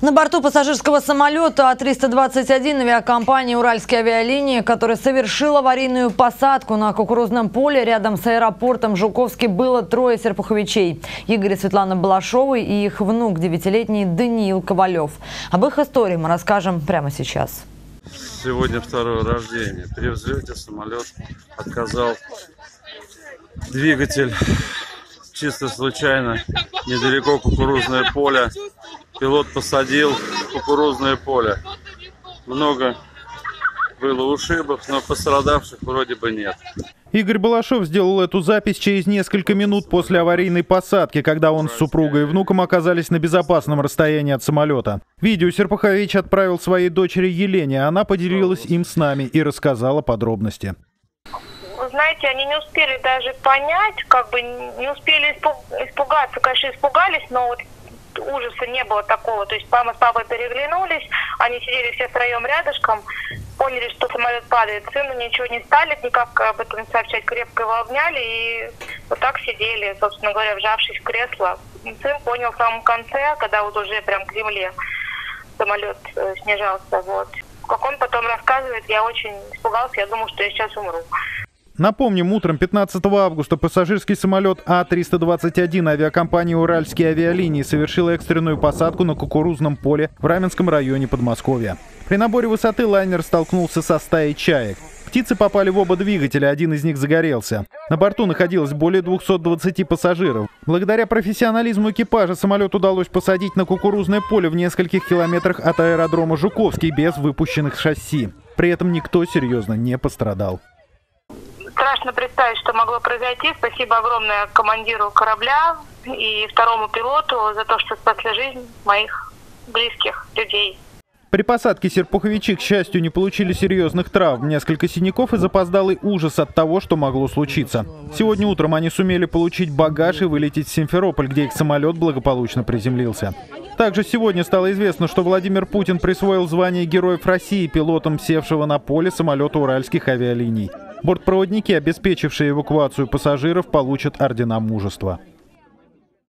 На борту пассажирского самолета А-321 авиакомпании «Уральские авиалинии», которая совершила аварийную посадку на кукурузном поле рядом с аэропортом Жуковский, было трое серпуховичей. Игорь и Светлана Балашовы и их внук, девятилетний Даниил Ковалев. Об их истории мы расскажем прямо сейчас. Сегодня второе рождение. При взлете самолет отказал двигатель чисто случайно недалеко кукурузное поле пилот посадил кукурузное поле. Много было ушибов, но пострадавших вроде бы нет. Игорь Балашов сделал эту запись через несколько минут после аварийной посадки, когда он с супругой и внуком оказались на безопасном расстоянии от самолета. Видео Серпухович отправил своей дочери Елене, она поделилась им с нами и рассказала подробности. Знаете, они не успели даже понять, как бы не успели испугаться, конечно, испугались, но вот ужаса не было такого. То есть мама с папой переглянулись, они сидели все втроем рядышком, поняли, что самолет падает. Сыну ничего не стали, никак об этом сообщать, крепко его обняли и вот так сидели, собственно говоря, вжавшись в кресло. Сын понял в самом конце, когда вот уже прям к земле самолет э, снижался. Вот. Как он потом рассказывает, я очень испугался, я думал, что я сейчас умру. Напомним, утром 15 августа пассажирский самолет А-321 авиакомпании «Уральские авиалинии» совершил экстренную посадку на кукурузном поле в Раменском районе Подмосковья. При наборе высоты лайнер столкнулся со стаей чаек. Птицы попали в оба двигателя, один из них загорелся. На борту находилось более 220 пассажиров. Благодаря профессионализму экипажа самолет удалось посадить на кукурузное поле в нескольких километрах от аэродрома Жуковский без выпущенных шасси. При этом никто серьезно не пострадал страшно представить, что могло произойти. Спасибо огромное командиру корабля и второму пилоту за то, что спасли жизнь моих близких людей. При посадке серпуховичи, к счастью, не получили серьезных травм, несколько синяков и запоздалый ужас от того, что могло случиться. Сегодня утром они сумели получить багаж и вылететь в Симферополь, где их самолет благополучно приземлился. Также сегодня стало известно, что Владимир Путин присвоил звание Героев России пилотам севшего на поле самолета уральских авиалиний. Бортпроводники, обеспечившие эвакуацию пассажиров, получат ордена мужества.